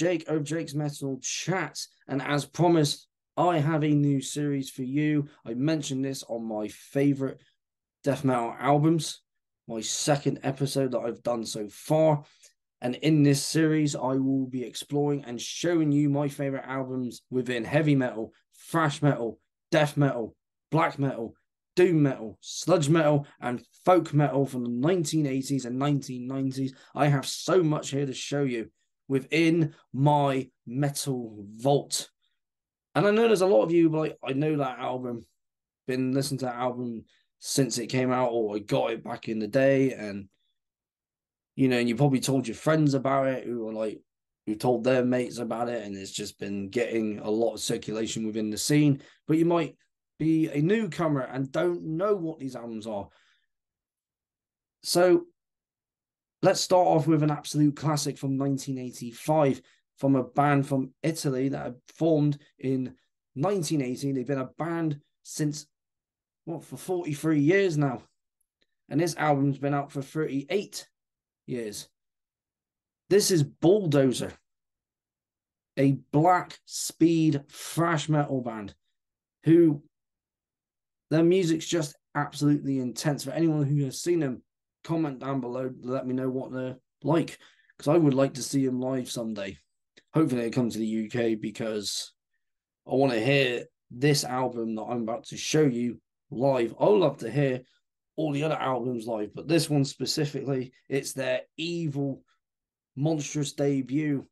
Jake of Jake's Metal Chat, and as promised, I have a new series for you. I mentioned this on my favorite death metal albums, my second episode that I've done so far. And in this series, I will be exploring and showing you my favorite albums within heavy metal, thrash metal, death metal, black metal, doom metal, sludge metal, and folk metal from the 1980s and 1990s. I have so much here to show you within my metal vault. And I know there's a lot of you like I know that album, been listening to that album since it came out, or I got it back in the day, and you know, and you probably told your friends about it who were like who told their mates about it, and it's just been getting a lot of circulation within the scene. But you might be a newcomer and don't know what these albums are. So Let's start off with an absolute classic from 1985 from a band from Italy that formed in 1980. They've been a band since, what, for 43 years now. And this album's been out for 38 years. This is Bulldozer, a black speed thrash metal band who their music's just absolutely intense. For anyone who has seen them, comment down below let me know what they're like because I would like to see them live someday. Hopefully, they come to the UK because I want to hear this album that I'm about to show you live. I love to hear all the other albums live, but this one specifically, it's their evil, monstrous debut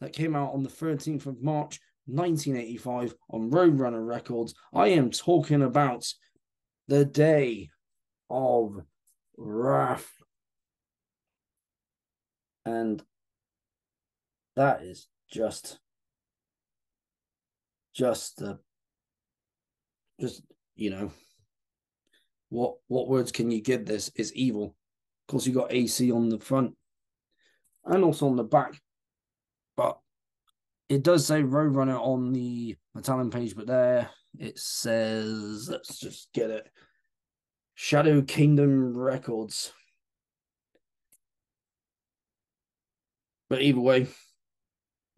that came out on the 13th of March 1985 on Roadrunner Records. I am talking about the day of Wrath. And that is just just the just you know what what words can you give? This is evil. Of course you got ac on the front and also on the back but it does say roadrunner on the italian page but there it says let's just get it Shadow Kingdom Records. But either way,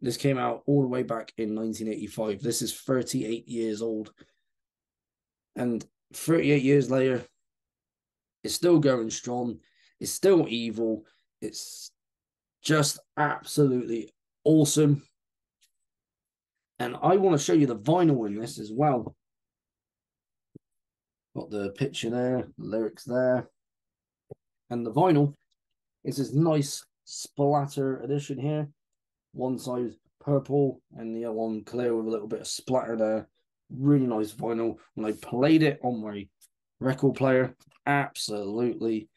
this came out all the way back in 1985. This is 38 years old. And 38 years later, it's still going strong. It's still evil. It's just absolutely awesome. And I want to show you the vinyl in this as well. Got the picture there, the lyrics there. And the vinyl is this nice splatter edition here. One side purple and the other one clear with a little bit of splatter there. Really nice vinyl. When I played it on my record player, absolutely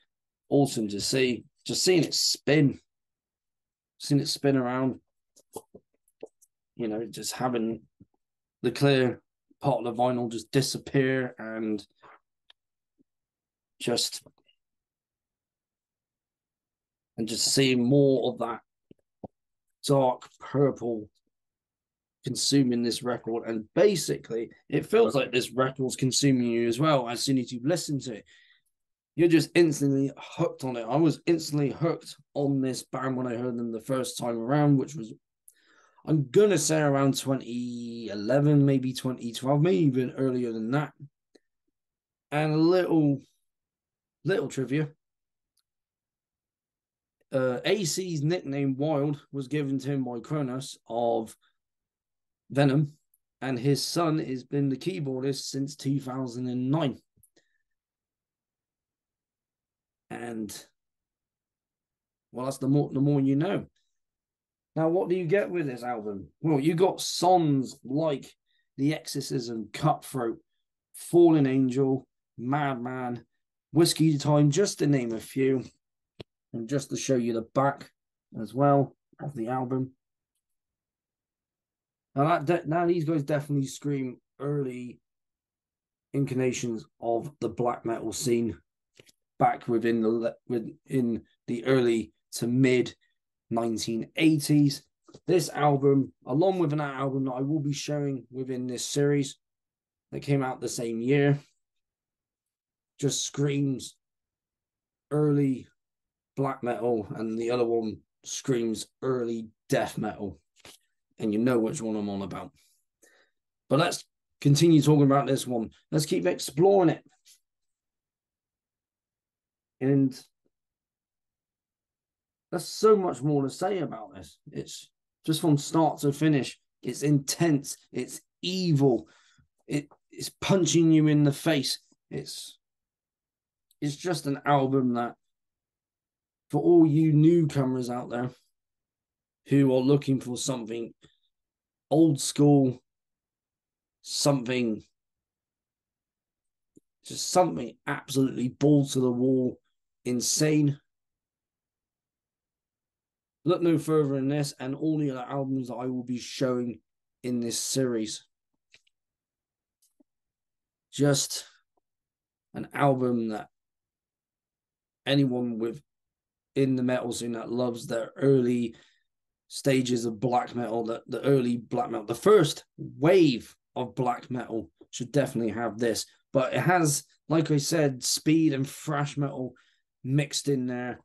awesome to see. Just seeing it spin, seeing it spin around, you know, just having the clear part of the vinyl just disappear and just and just seeing more of that dark purple consuming this record. And basically it feels like this record's consuming you as well as soon as you listen to it. You're just instantly hooked on it. I was instantly hooked on this band when i heard them the first time around which was i'm gonna say around 2011 maybe 2012 maybe even earlier than that. And a little Little trivia. Uh, AC's nickname Wild was given to him by Cronos of Venom, and his son has been the keyboardist since 2009. And well, that's the more the more you know. Now, what do you get with this album? Well, you got songs like The Exorcism, Cutthroat, Fallen Angel, Madman, Whiskey Time, just to name a few, and just to show you the back as well of the album. Now that now these guys definitely scream early incarnations of the black metal scene back within the within the early to mid 1980s. This album, along with an album that I will be showing within this series, that came out the same year, just screams early black metal, and the other one screams early death metal. And you know which one I'm on about. But let's continue talking about this one. Let's keep exploring it. And there's so much more to say about this. It's just from start to finish. It's intense. It's evil. It, it's punching you in the face. It's it's just an album that for all you newcomers out there who are looking for something old school, something just something absolutely ball to the wall, insane. Look no further than this and all the other albums that I will be showing in this series. Just an album that anyone with in the metal scene that loves the early stages of black metal, the, the early black metal, the first wave of black metal should definitely have this. But it has, like I said, speed and thrash metal mixed in there.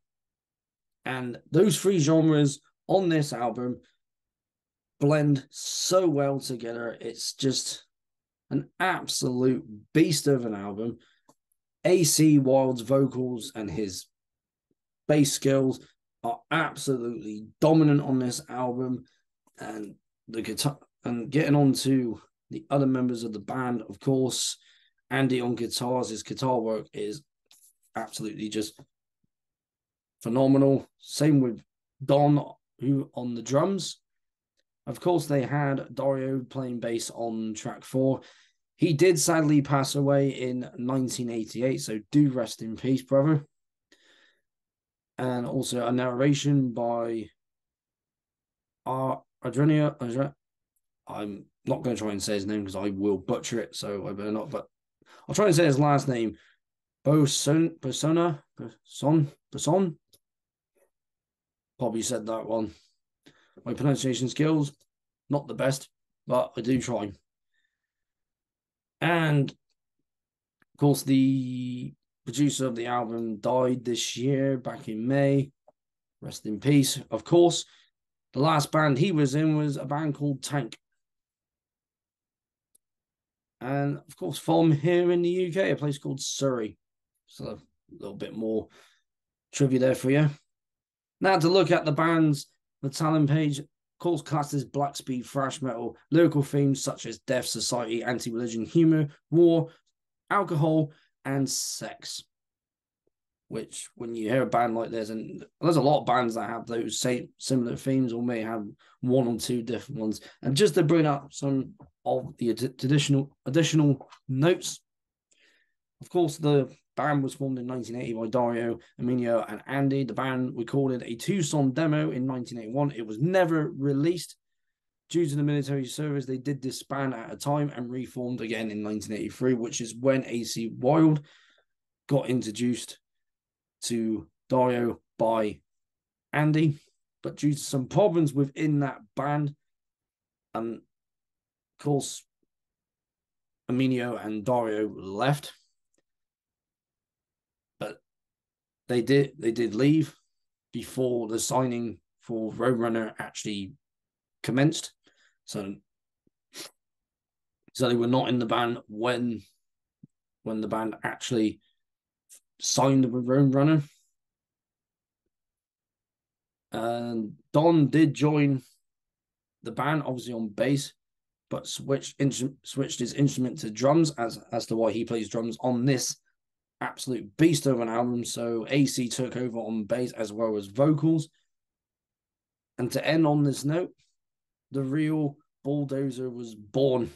And those three genres on this album blend so well together. It's just an absolute beast of an album. AC Wild's vocals and his bass skills are absolutely dominant on this album, and the guitar and getting on to the other members of the band, of course, Andy on guitars, his guitar work is absolutely just phenomenal. Same with Don, who on the drums. Of course, they had Dario playing bass on track four. He did sadly pass away in 1988, so do rest in peace, brother. And also a narration by Adrenia. I'm not going to try and say his name because I will butcher it, so I better not. But I'll try and say his last name. Boson, Persona, Person, Person. Probably said that one. My pronunciation skills, not the best, but I do try. And of course, the producer of the album died this year, back in May. Rest in peace. Of course, the last band he was in was a band called Tank. And of course, from here in the UK, a place called Surrey. So a little bit more trivia there for you. Now to look at the band's Metallum page, course classes black speed thrash metal, lyrical themes such as death, society, anti-religion, humor, war, alcohol, and sex. Which, when you hear a band like this, and there's a lot of bands that have those same similar themes, or may have one or two different ones. And just to bring up some of the additional additional notes, of course, the band was formed in 1980 by Dario, Emilio, and Andy. The band recorded a two song demo in 1981. It was never released. Due to the military service, they did disband at a time and reformed again in 1983, which is when AC Wild got introduced to Dario by Andy. But due to some problems within that band, and of course, Emilio and Dario left they did they did leave before the signing for Roadrunner actually commenced. So so they were not in the band when when the band actually signed with Roadrunner. And Don did join the band, obviously on bass, but switched switched his instrument to drums as as to why he plays drums on this absolute beast of an album. So AC took over on bass as well as vocals. And to end on this note, the real bulldozer was born.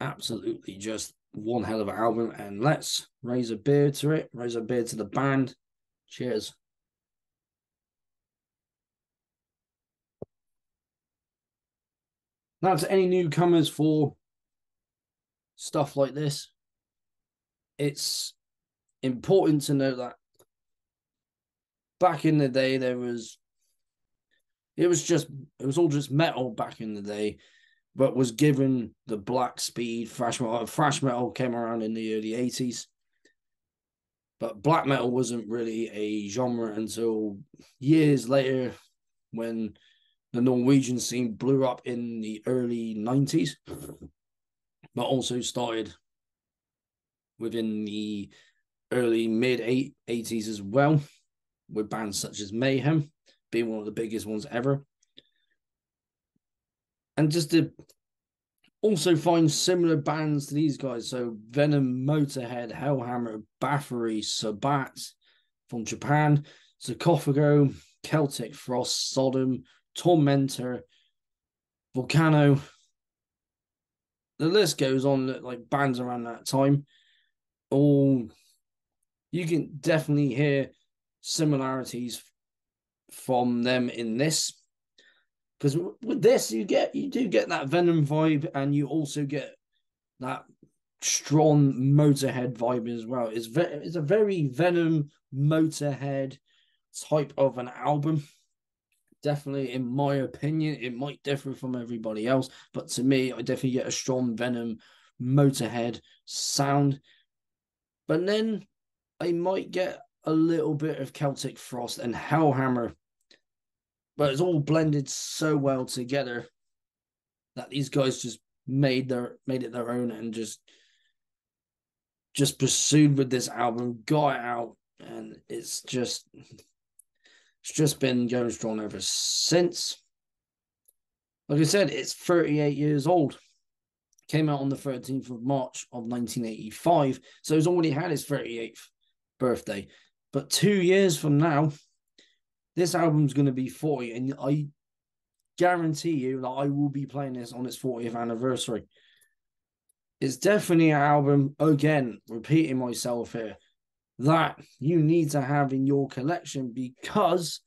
Absolutely just one hell of an album. And let's raise a beer to it, raise a beer to the band. Cheers. Now, to any newcomers for stuff like this, it's important to know that back in the day there was it was just it was all just metal back in the day but was given the black speed thrash metal uh, thrash metal came around in the early 80s But black metal wasn't really a genre until years later when the Norwegian scene blew up in the early 90s, but also started within the early mid 80s as well, with bands such as Mayhem being one of the biggest ones ever. And just to also find similar bands to these guys. So Venom, Motorhead, Hellhammer, Bathory, Sabbat from Japan, Sarcophago, Celtic Frost, Sodom, Tormentor, Vulcano. The list goes on like bands around that time. All you can definitely hear similarities from them in this. Because with this you get you do get that venom vibe and you also get that strong motorhead vibe as well. It's ve- it's a very venom motorhead type of an album. Definitely in my opinion it might differ from everybody else but to me i definitely get a strong venom motorhead sound but then i might get a little bit of celtic frost and hellhammer but it's all blended so well together that these guys just made their made it their own and just just pursued with this album, got it out, and it's just it's just been going strong ever since. Like I said, it's 38 years old. Came out on the 13th of March of 1985. So he's already had his 38th birthday. But two years from now, this album's going to be 40, and I guarantee you that I will be playing this on its 40th anniversary. It's definitely an album, again, repeating myself here, that you need to have in your collection because,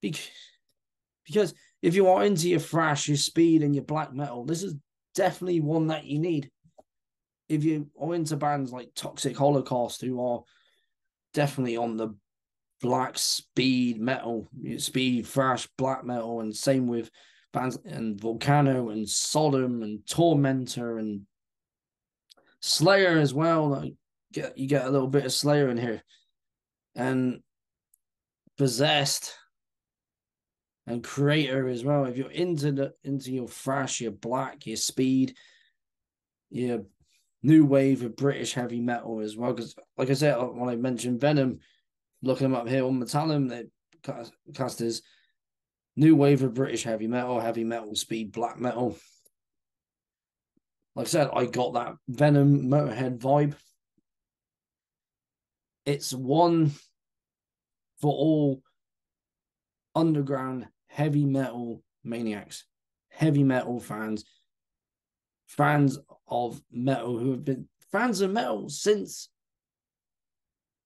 because if you are into your thrash, your speed, and your black metal, this is definitely one that you need. If you are into bands like Toxic Holocaust, who are definitely on the black speed metal, speed thrash black metal, and same with bands and Vulcano and Sodom and Tormentor and Slayer as well. Like get you get a little bit of Slayer in here, and Possessed and Kreator as well. If you're into the into your thrash, your black, your speed, your new wave of British heavy metal as well. Because like I said uh, when I mentioned Venom looking up here on Metallum, they cast as new wave of British heavy metal, heavy metal, speed, black metal. Like I said, I got that Venom Motorhead vibe. It's one for all underground heavy metal maniacs, heavy metal fans, fans of metal who have been fans of metal since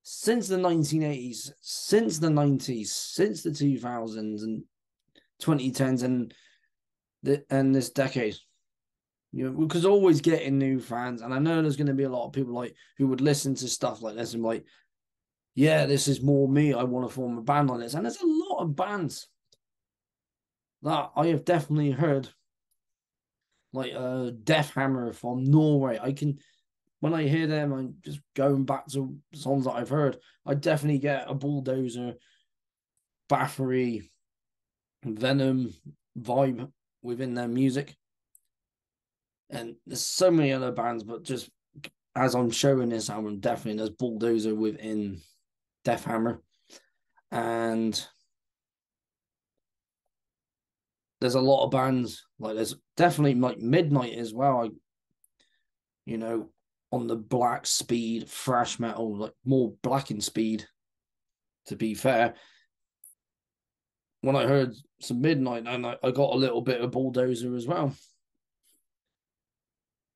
since the 1980s, since the 90s, since the 2000s and 2010s and the and this decade. You know, because always getting new fans, and I know there's going to be a lot of people like who would listen to stuff like this and like, yeah, this is more me. I want to form a band on this, and there's a lot of bands that I have definitely heard, like uh, Deathhammer from Norway. I can when I hear them, I'm just going back to songs that I've heard. I definitely get a bulldozer, Bathory, Venom vibe within their music. And there's so many other bands, but just as I'm showing this album, definitely there's bulldozer within Deathhammer. And there's a lot of bands like there's definitely like Midnight as well. I, you know, on the black speed thrash metal, like more black in speed. To be fair, when I heard some Midnight, and I, I got a little bit of Bulldozer as well.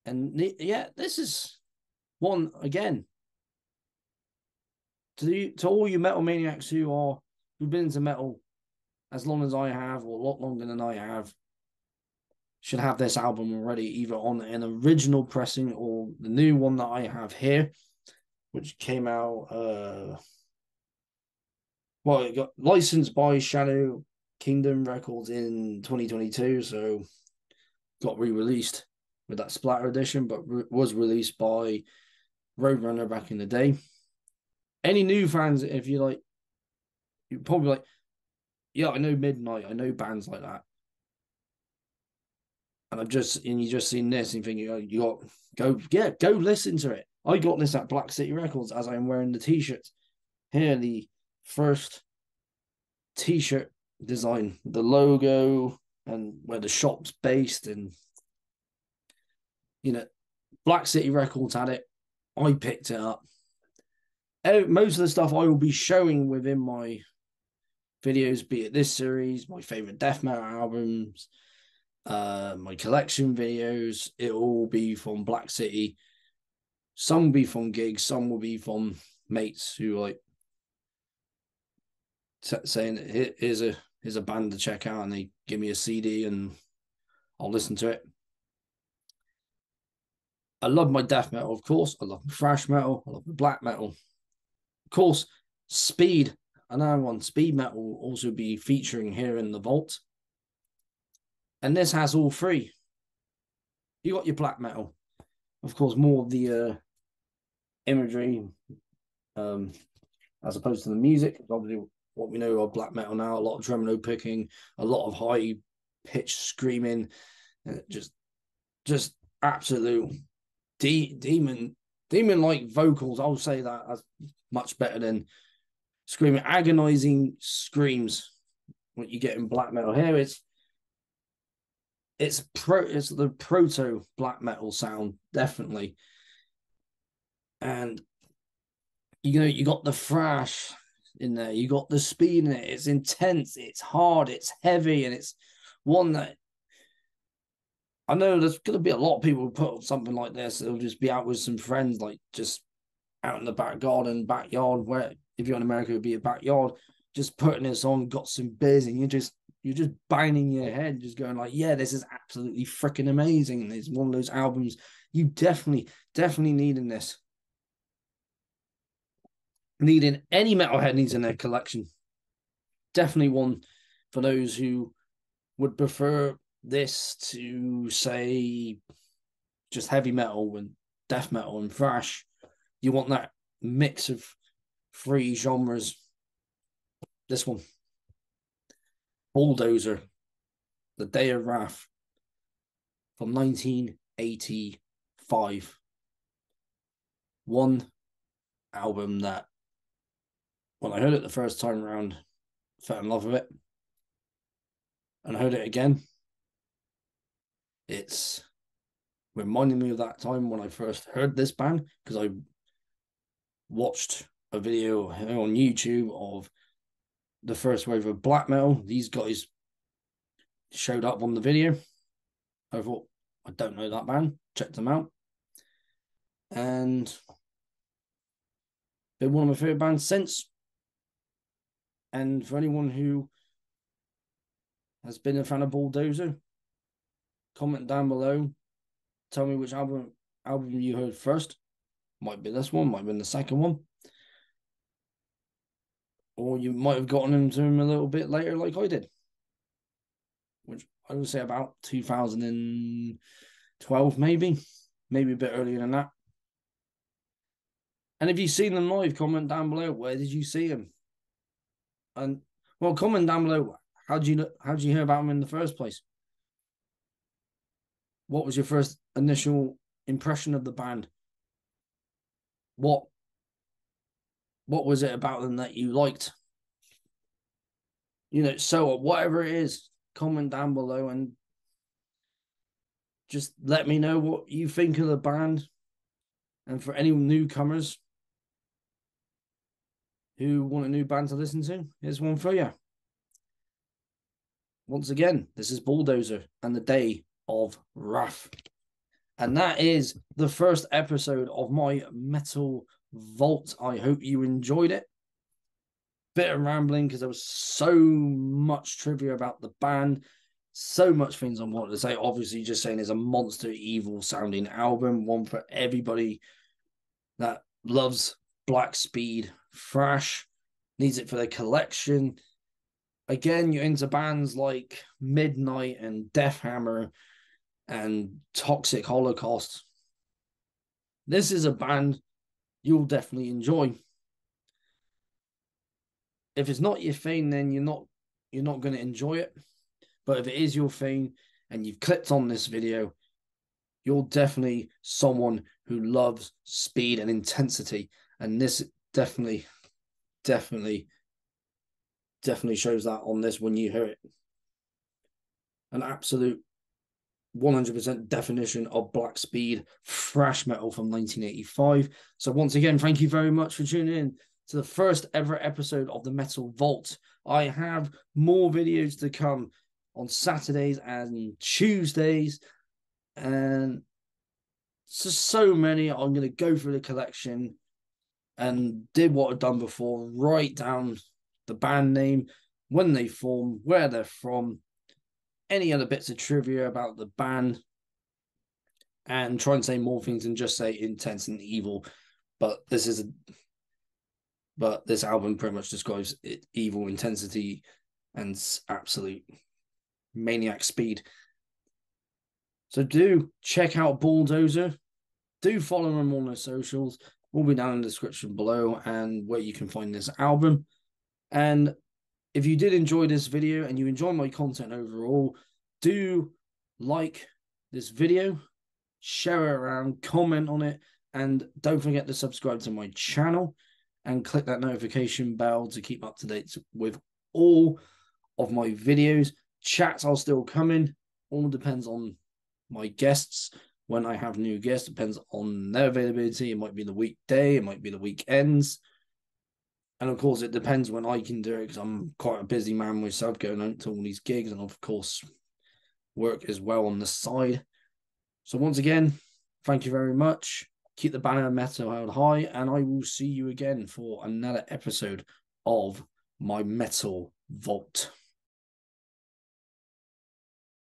And yeah, this is one again. To the, to all you metal maniacs who are who've been into metal as long as I have, or a lot longer than I have, should have this album already, either on an original pressing or the new one that I have here, which came out. Uh, well, it got licensed by Shadow Kingdom Records in 2022, so got re-released with that splatter edition, but re- was released by Roadrunner back in the day. any new fans, if you like, you probably like, yeah, I know Midnight, I know bands like that. And I've just and you just seen this and thinking, oh, you got go yeah, go listen to it. I got this at Black City Records as I'm wearing the t-shirt. Here, the first t-shirt design, the logo and where the shop's based, and you know, Black City Records had it. I picked it up. Most of the stuff I will be showing within my videos, be it this series, my favorite death metal albums, uh, my collection videos, it will all be from Black City. Some will be from gigs, some will be from mates who like t- saying here's a here's a band to check out, and they give me a CD and I'll listen to it. I love my death metal, of course. I love my thrash metal. I love my black metal. Of course, speed. Another one, speed metal, will also be featuring here in the vault. And this has all three. You got your black metal, of course, more of the uh, imagery, um, as opposed to the music. Obviously, what we know of black metal now, a lot of tremolo picking, a lot of high pitched screaming, just just absolute de- demon demon like vocals. I'll say that as much better than screaming, agonizing screams. What you get in black metal here, it's it's pro it's the proto black metal sound definitely and you know you got the thrash in there. You got the speed in it. It's intense. It's hard. It's heavy, and it's one that I know there's going to be a lot of people who put something like this. They'll just be out with some friends, like just out in the back garden, backyard. Where if you're in America, it'd be a backyard. Just putting this on, got some beers, and you're just you're just banging your head, just going like, "Yeah, this is absolutely freaking amazing." And It's one of those albums you definitely, definitely need in this needing any metalhead needs in their collection. Definitely one for those who would prefer this to say just heavy metal and death metal and thrash. You want that mix of three genres. This one. Bulldozer, The Day of Wrath from 1985. One album that when I heard it the first time around, fell in love with it. And I heard it again. It's reminding me of that time when I first heard this band because I watched a video on YouTube of the first wave of black metal. These guys showed up on the video. I thought, I don't know that band. Checked them out. And they're one of my favorite bands since. And for anyone who has been a fan of Bulldozer, comment down below. Tell me which album album you heard first. Might be this one, might be the second one. Or you might have gotten into him a little bit later, like I did. Which I would say about 2012, maybe. Maybe a bit earlier than that. And if you've seen them live, comment down below. Where did you see them? And well, comment down below. How did you how did you hear about them in the first place? What was your first initial impression of the band? What what was it about them that you liked? You know, so whatever it is, comment down below and just let me know what you think of the band. And for any newcomers, who want a new band to listen to, here's one for you. Once again, this is Bulldozer and the Day of Wrath. And that is the first episode of my Metal Vault. I hope you enjoyed it. Bit of rambling because there was so much trivia about the band, so much things I wanted to say. Obviously, just saying it's a monster evil sounding album, one for everybody that loves Black Speed Thrash needs it for their collection. Again, you're into bands like Midnight and Deathhammer and Toxic Holocaust. This is a band you'll definitely enjoy. if it's not your thing, then you're not you're not going to enjoy it. But if it is your thing and you've clicked on this video, you're definitely someone who loves speed and intensity. And this definitely, definitely, definitely shows that on this when you hear it. An absolute 100% definition of black speed thrash metal from 1985. So, once again, thank you very much for tuning in to the first ever episode of the Metal Vault. I have more videos to come on Saturdays and Tuesdays, and so, so many. I'm going to go through the collection and did what I've done before, write down the band name, when they formed, where they're from, any other bits of trivia about the band, and try and say more things than just say intense and evil. But this is a but this album pretty much describes it, evil intensity and absolute maniac speed. So do check out Bulldozer. Do follow them on their socials. Will be down in the description below and where you can find this album. And if you did enjoy this video and you enjoy my content overall, do like this video, share it around, comment on it, and don't forget to subscribe to my channel and click that notification bell to keep up to date with all of my videos. Chats are still coming. All depends on my guests. When I have new guests, depends on their availability. It might be the weekday, it might be the weekends. And of course, it depends when I can do it because I'm quite a busy man myself going out to all these gigs and, of course, work as well on the side. So, once again, thank you very much keep the banner metal held high, and I will see you again for another episode of my Metal Vault.